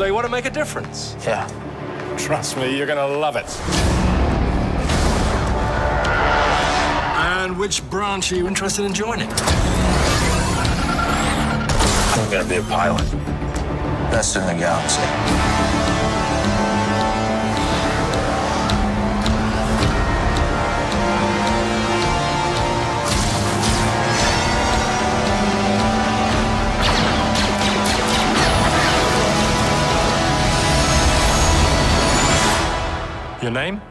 So you want to make a difference? Yeah. Trust me, you're going to love it. And which branch are you interested in joining? I'm gonna be a pilot. Best in the galaxy. Name?